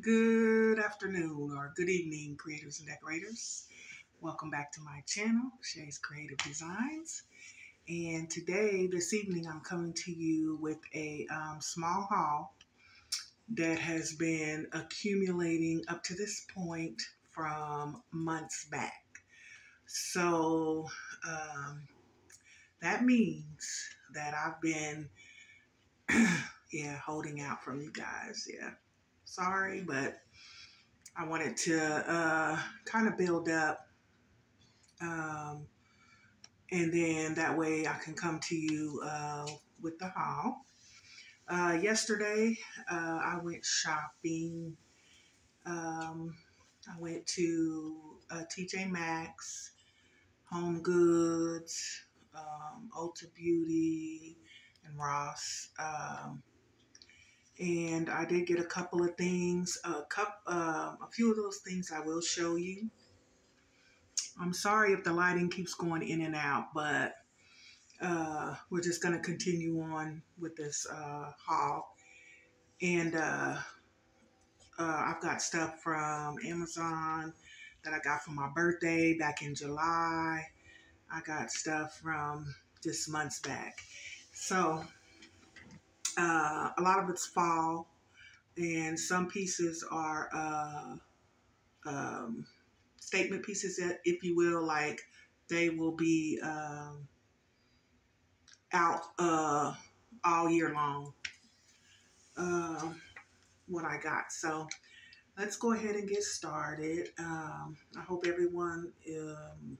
Good afternoon or good evening, creators and decorators. Welcome back to my channel, Shaye's Creative Designs. And today, this evening, I'm coming to you with a um, small haul that has been accumulating up to this point from months back. So um, that means that I've been, yeah, holding out from you guys. Yeah sorry, but I wanted to uh, kind of build up. Um, and then that way I can come to you uh, with the haul. Uh, yesterday, uh, I went shopping. Um, I went to uh, TJ Maxx, Home Goods, um, Ulta Beauty, and Ross. Um, and I did get a couple of things. A cup, uh, a few of those things I will show you. I'm sorry if the lighting keeps going in and out, but uh, we're just going to continue on with this uh, haul. And uh, uh, I've got stuff from Amazon that I got for my birthday back in July. I got stuff from just months back. So uh, a lot of it's fall, and some pieces are uh, um, statement pieces, if you will, like they will be um, out uh, all year long. Uh, what I got. So let's go ahead and get started. Um, I hope everyone um,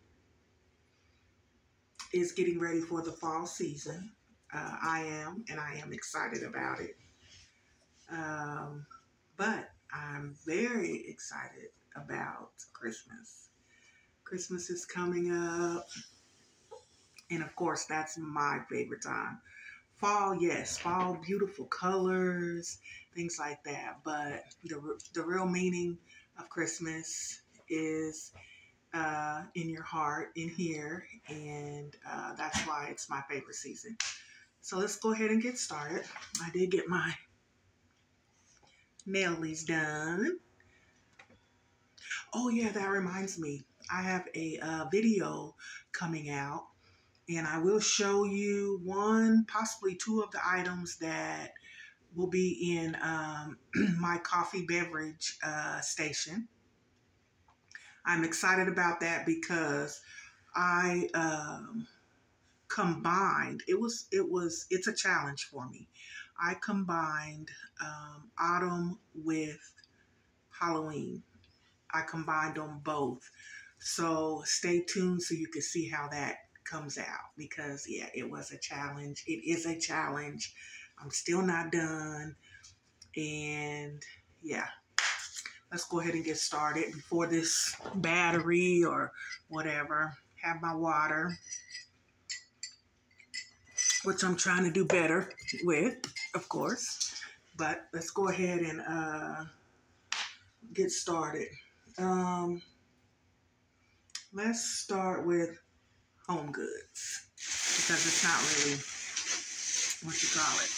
is getting ready for the fall season. Uh, I am, and I am excited about it. Um, but I'm very excited about Christmas. Christmas is coming up. And of course, that's my favorite time. Fall, yes, fall, beautiful colors, things like that. But the, the real meaning of Christmas is uh, in your heart, in here. And uh, that's why it's my favorite season. So let's go ahead and get started. I did get my mailies done. Oh yeah, that reminds me. I have a uh, video coming out and I will show you one, possibly two of the items that will be in um, my coffee beverage uh, station. I'm excited about that because I um, combined it was it was it's a challenge for me. I combined um, autumn with halloween. I combined them both. So stay tuned so you can see how that comes out because yeah it was a challenge. It is a challenge. I'm still not done. And yeah let's go ahead and get started before this battery or whatever. Have my water which I'm trying to do better with, of course. But let's go ahead and uh, get started. Um, let's start with home goods because it's not really what you call it.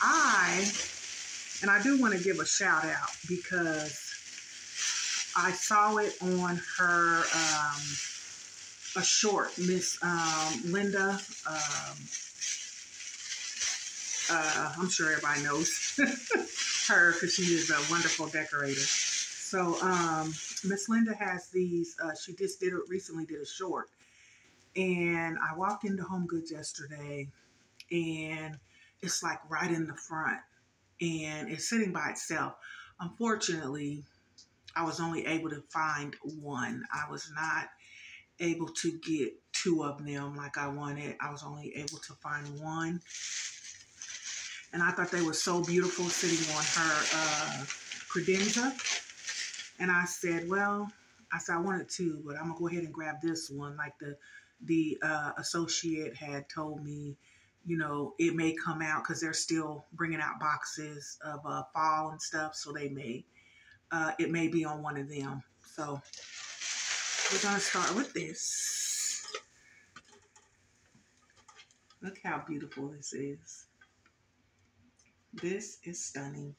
I, and I do want to give a shout out because I saw it on her, um, a short, Miss um, Linda um, uh, I'm sure everybody knows her because she is a wonderful decorator. So um, Miss Linda has these. Uh, she just did it recently. Did a short, and I walked into Home Goods yesterday, and it's like right in the front, and it's sitting by itself. Unfortunately, I was only able to find one. I was not able to get two of them like I wanted. I was only able to find one and I thought they were so beautiful sitting on her uh, credenza. And I said, well, I said I wanted two, but I'm gonna go ahead and grab this one. Like the the uh, associate had told me, you know, it may come out because they're still bringing out boxes of uh, fall and stuff, so they may uh, it may be on one of them. So we're gonna start with this. Look how beautiful this is. This is stunning.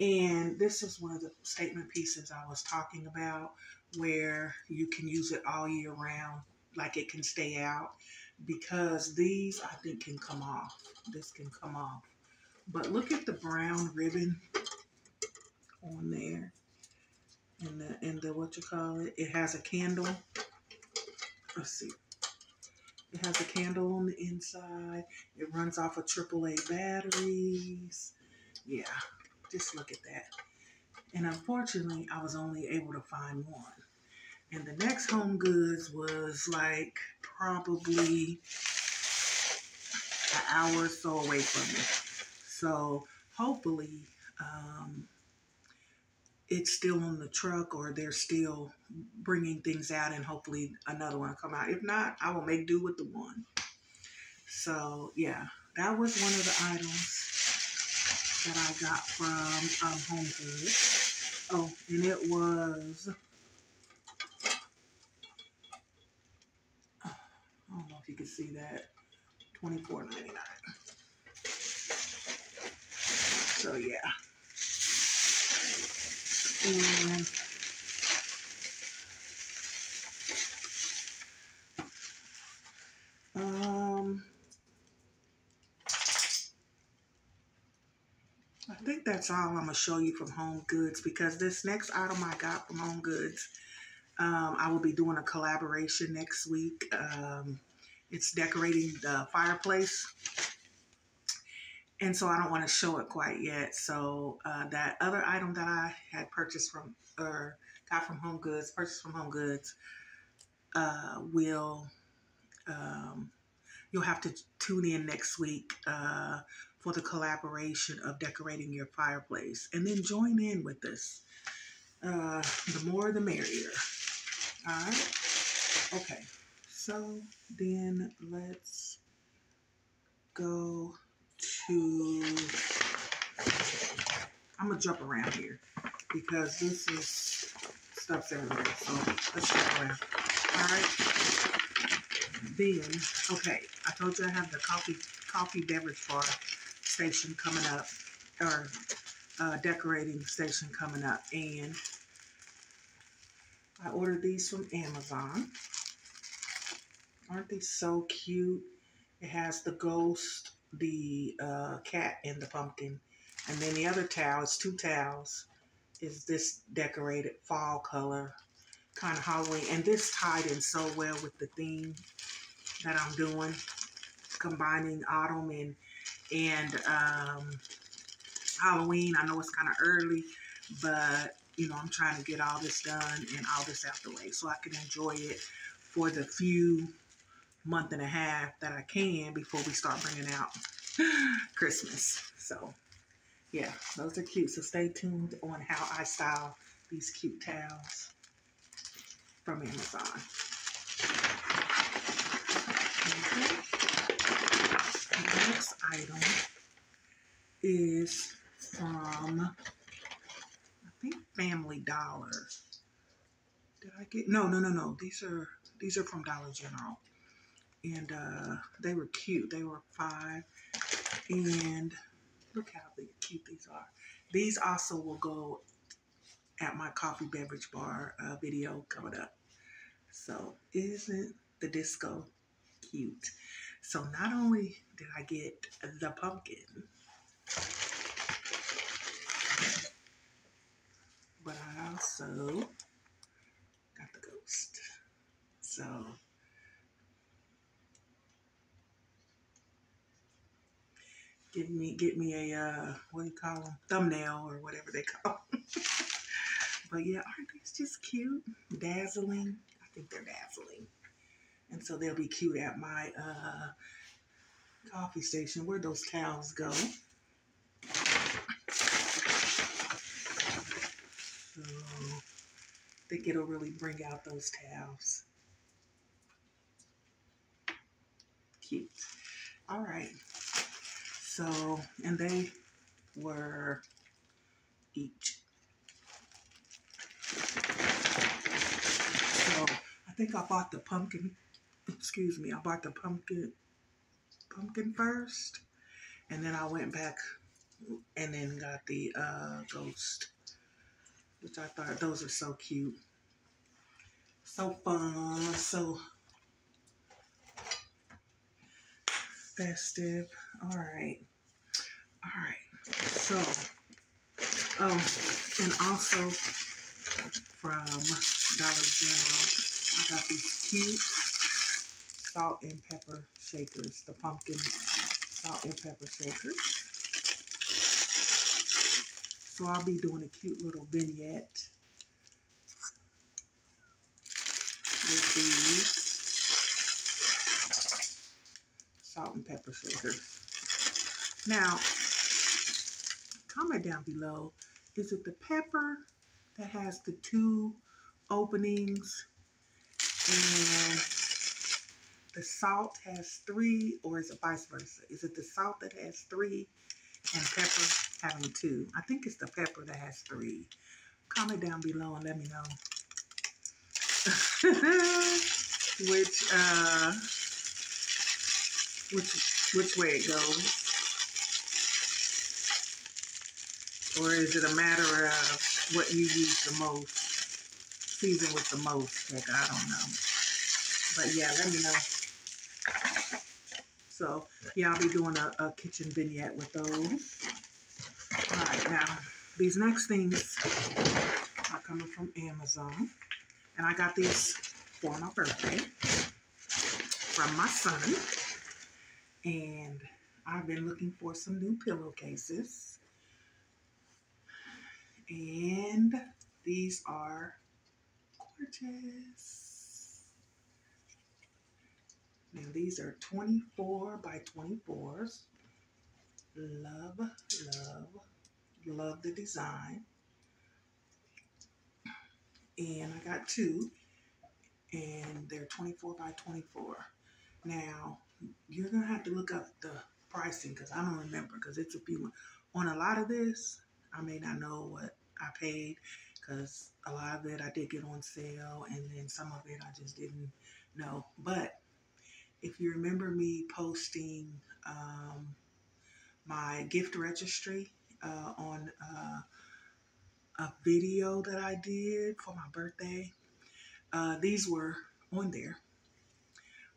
And this is one of the statement pieces I was talking about where you can use it all year round, like it can stay out because these I think can come off. This can come off. But look at the brown ribbon on there. And the, and the, what you call it, it has a candle. Let's see. It has a candle on the inside. It runs off of AAA batteries. Yeah, just look at that. And unfortunately, I was only able to find one. And the next Home Goods was like probably an hour or so away from me. So hopefully um, it's still on the truck or they're still bringing things out and hopefully another one will come out. If not, I will make do with the one. So yeah, that was one of the items that I got from um, Home Goods. Oh, and it was, I don't know if you can see that, twenty four ninety nine. So yeah. Um I think that's all I'm gonna show you from Home Goods because this next item I got from Home Goods, um, I will be doing a collaboration next week. Um, it's decorating the fireplace. And so I don't want to show it quite yet. So uh, that other item that I had purchased from or got from Home Goods, purchased from Home Goods, uh, will um, you'll have to tune in next week uh, for the collaboration of decorating your fireplace. And then join in with us. Uh, the more the merrier. All right. Okay. So then let's go to. I'm going to jump around here because this is stuff's everywhere. So let's jump around. All right. Then, okay, I told you I have the coffee coffee beverage bar station coming up, or uh, decorating station coming up, and I ordered these from Amazon. Aren't they so cute? It has the ghost, the uh, cat, and the pumpkin. And then the other towel, it's two towels, is this decorated fall color, kind of Halloween. And this tied in so well with the theme that I'm doing, combining autumn and and um, Halloween. I know it's kind of early, but you know I'm trying to get all this done and all this out the way so I can enjoy it for the few month and a half that I can before we start bringing out Christmas. So yeah, those are cute. So stay tuned on how I style these cute towels from Amazon. The next item is from, I think, Family Dollar. Did I get, no, no, no, no. These are, these are from Dollar General. And uh, they were cute. They were five. And look how cute these are. These also will go at my coffee beverage bar uh, video coming up. So isn't the disco cute? So not only did I get the pumpkin, but I also got the ghost. So give me get me a uh, what do you call them thumbnail or whatever they call them. but yeah, aren't these just cute? Dazzling. I think they're dazzling. And so they'll be cute at my uh, coffee station. Where those towels go. So I think it'll really bring out those towels. Cute. All right. So, and they were each. So I think I bought the pumpkin, excuse me, I bought the pumpkin, pumpkin first. And then I went back and then got the uh, ghost, which I thought those are so cute. So fun, so festive. All right. All right. So, oh, and also from Dollar General, I got these cute salt and pepper shakers, the pumpkin salt and pepper shakers. So I'll be doing a cute little vignette with these salt and pepper shakers. Now, comment down below, is it the pepper that has the two openings and the salt has three or is it vice versa? Is it the salt that has three and pepper having two? I think it's the pepper that has three. Comment down below and let me know which uh which which way it goes. Or is it a matter of what you use the most? Season with the most, I don't know. But yeah, let me know. So yeah, I'll be doing a, a kitchen vignette with those. All right, now these next things are coming from Amazon. And I got these for my birthday from my son. And I've been looking for some new pillowcases. And these are gorgeous. Now these are 24 by 24s. Love, love, love the design. And I got two. And they're 24 by 24. Now, you're to have to look up the pricing because I don't remember because it's a few. On a lot of this, I may not know what I paid because a lot of it I did get on sale and then some of it I just didn't know. But if you remember me posting um, my gift registry uh, on uh, a video that I did for my birthday, uh, these were on there.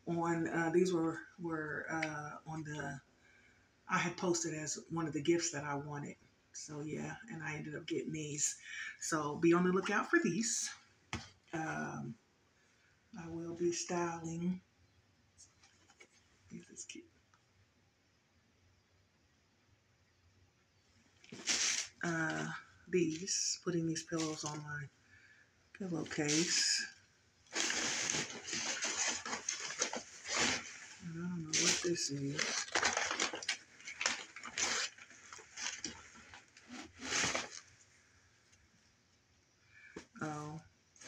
On uh, these were were uh, on the I had posted as one of the gifts that I wanted so yeah, and I ended up getting these. So be on the lookout for these. Um, I will be styling. This is cute. Uh, these, putting these pillows on my pillowcase. I don't know what this is.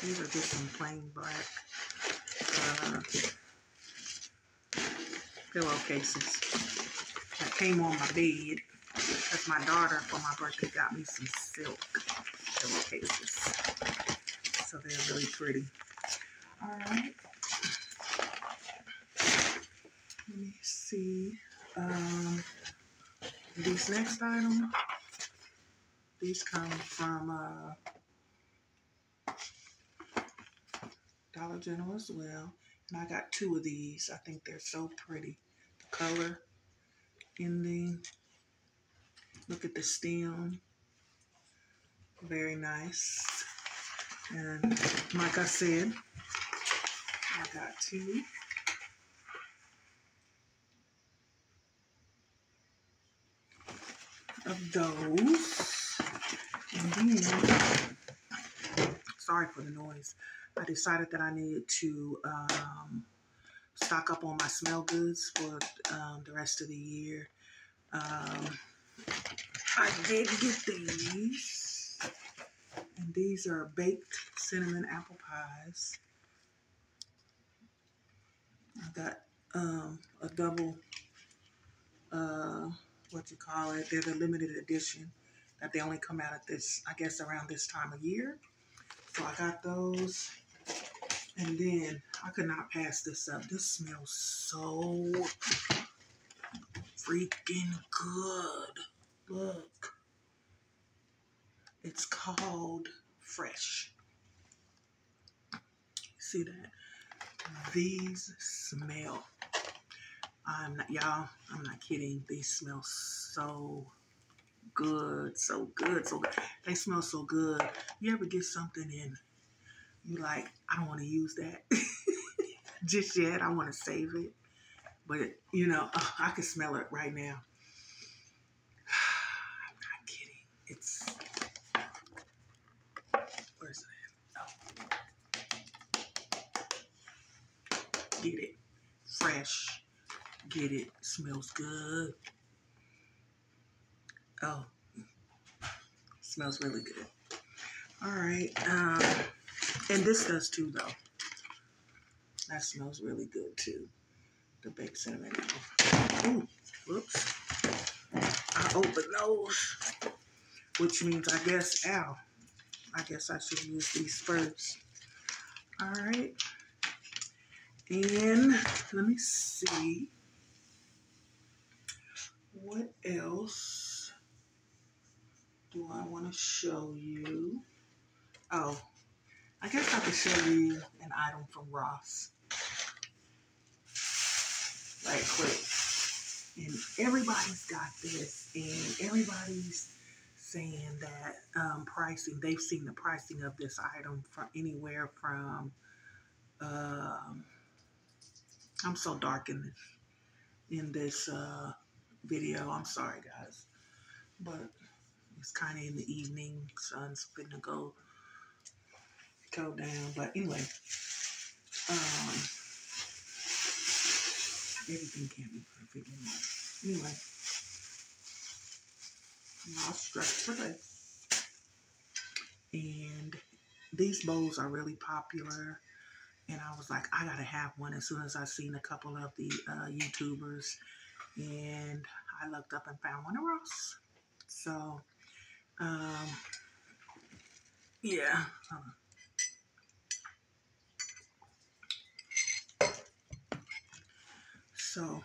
These are just some plain black uh, pillowcases that came on my bed. Because my daughter, for my birthday, got me some silk pillowcases. So they're really pretty. Alright. Let me see. Um, these next items, these come from uh, Dollar General as well. And I got two of these. I think they're so pretty. The color in the, look at the stem. Very nice. And like I said, I got two. Of those. And then, sorry for the noise. I decided that I needed to um, stock up on my smell goods for um, the rest of the year. Um, I did get these. And these are baked cinnamon apple pies. I got um, a double, uh, what you call it, they're the limited edition that they only come out at this, I guess, around this time of year. So I got those. And then I could not pass this up. This smells so freaking good. Look. It's called Fresh. See that? These smell. I'm not, y'all, I'm not kidding. These smell so good, so good, so good. They smell so good. You ever get something and you like, I don't want to use that just yet. I want to save it. But, you know, I can smell it right now. I'm not kidding. It's, where's it? Oh. Get it. Fresh. Get it. Smells good. Oh, smells really good. All right. Um, and this does too, though. That smells really good too. The baked cinnamon. Ooh, whoops. I opened those, which means I guess, ow, I guess I should use these first. All right. And let me see what else do I want to show you? Oh, I guess I could show you an item from Ross. Right quick. And everybody's got this, and everybody's saying that um, pricing, they've seen the pricing of this item from anywhere from, um, I'm so dark in this, in this uh, video. I'm sorry, guys. But it's kind of in the evening. Sun's gonna go go down. But anyway, um, everything can't be perfect anyway. Anyway, I'll stretch for this. And these bowls are really popular. And I was like, I gotta have one as soon as I seen a couple of the uh, YouTubers. And I looked up and found one of Ross. So um, yeah. So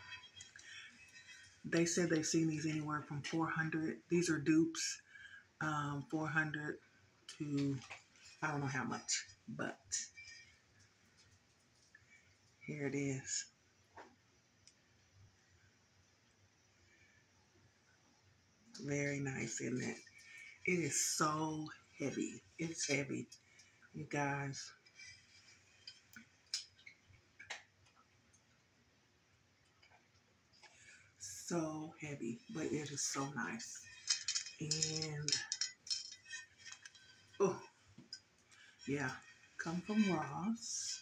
they said they've seen these anywhere from 400. These are dupes, um, 400 to I don't know how much, but here it is. Very nice, isn't it? It is so heavy. It's heavy, you guys. So heavy, but it is so nice. And, oh, yeah, come from Ross.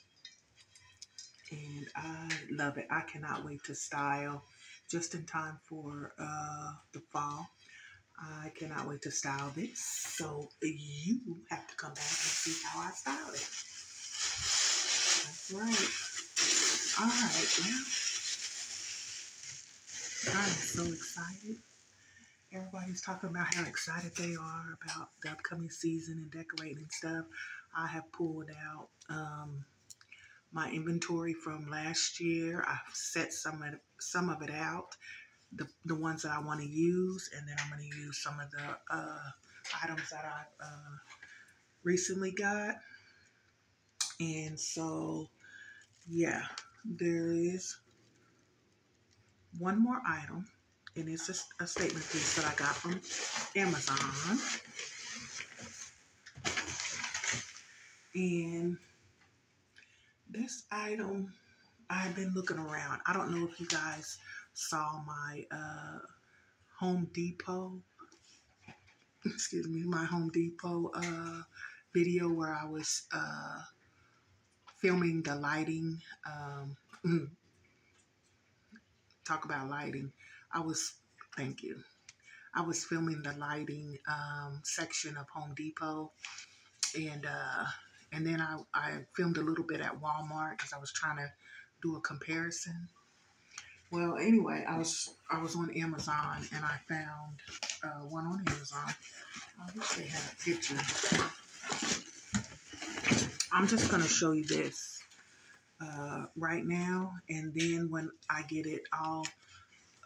And I love it. I cannot wait to style just in time for uh, the fall. I cannot wait to style this. So you have to come back and see how I style it. That's right. All right, now I'm so excited. Everybody's talking about how excited they are about the upcoming season and decorating stuff. I have pulled out um, my inventory from last year. I've set some of, some of it out the, the ones that I want to use, and then I'm going to use some of the uh, items that I uh, recently got. And so, yeah, there is one more item, and it's just a statement piece that I got from Amazon. And this item, I've been looking around. I don't know if you guys saw my uh, Home Depot, excuse me, my Home Depot uh, video where I was uh, filming the lighting. Um, talk about lighting. I was, thank you. I was filming the lighting um, section of Home Depot, and uh, and then I, I filmed a little bit at Walmart because I was trying to do a comparison. Well, anyway, I was I was on Amazon and I found uh, one on Amazon. I wish they had a picture. I'm just gonna show you this uh, right now, and then when I get it all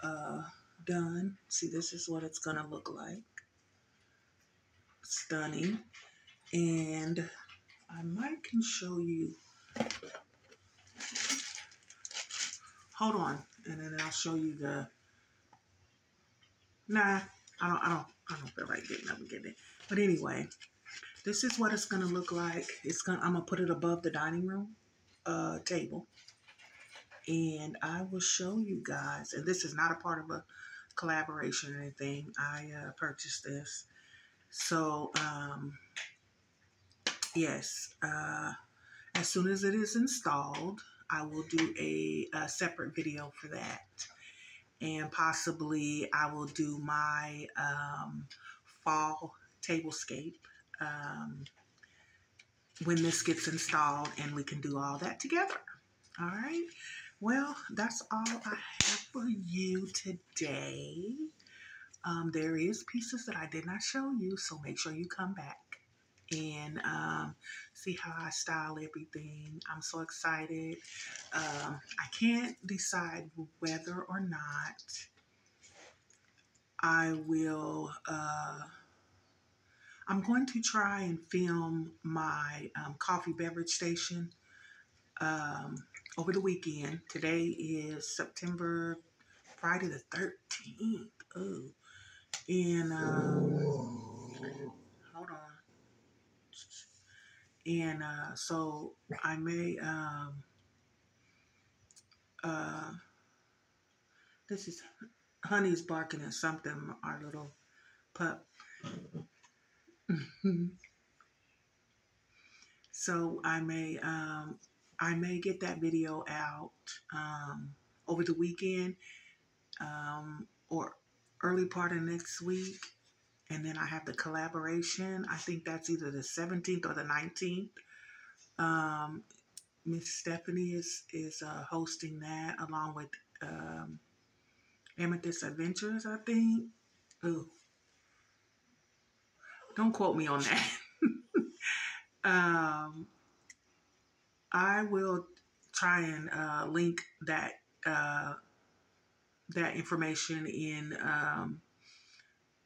uh, done. See, this is what it's going to look like. Stunning. And I might can show you. Hold on. And then I'll show you the. Nah, I don't, I don't, I don't feel like getting up and getting it. But anyway, this is what it's to look like. It's to, I'm to put it above the dining room uh, table. And I will show you guys. And this is not a part of a collaboration or anything. I uh, purchased this. So, um, yes, uh, as soon as it is installed, I will do a, a separate video for that. And possibly I will do my um, fall tablescape um, when this gets installed and we can do all that together. All right. Well, that's all I have for you today. Um, there is pieces that I did not show you, so make sure you come back and um, see how I style everything. I'm so excited. Um, I can't decide whether or not I will. Uh, I'm going to try and film my um, coffee beverage station um, over the weekend. Today is September, Friday the 13th. Oh, and um. And uh, so I may, um, uh, this is Honey's barking at something, our little pup. so I may um, I may get that video out um, over the weekend um, or early part of next week. And then I have the collaboration. I think that's either the 17th or the 19th. Um, Miss Stephanie is, is uh, hosting that along with um, Amethyst Adventures, I think. Ooh. Don't quote me on that. um, I will try and uh, link that uh, that information in um,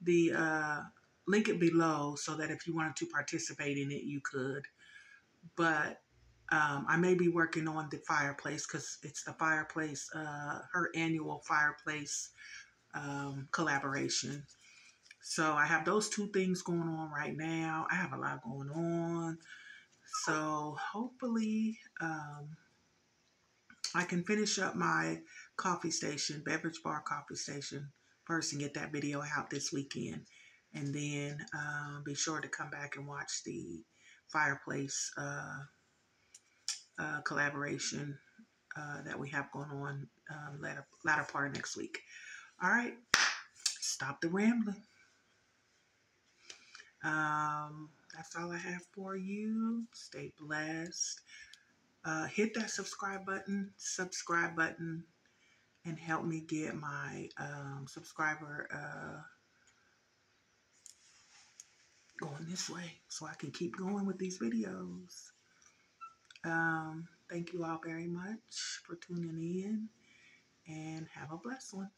the uh, link it below so that if you wanted to participate in it, you could. But um, I may be working on the fireplace because it's the fireplace, uh, her annual fireplace um, collaboration. So I have those two things going on right now. I have a lot going on. So hopefully um, I can finish up my coffee station, beverage bar coffee station first and get that video out this weekend. And then uh, be sure to come back and watch the fireplace uh, uh, collaboration uh, that we have going on um, latter, latter part next week. All right, stop the rambling. Um, that's all I have for you. Stay blessed. Uh, hit that subscribe button, subscribe button, and help me get my um, subscriber uh, going this way so I can keep going with these videos. Um, thank you all very much for tuning in and have a blessed one.